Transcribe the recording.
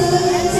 Excellent.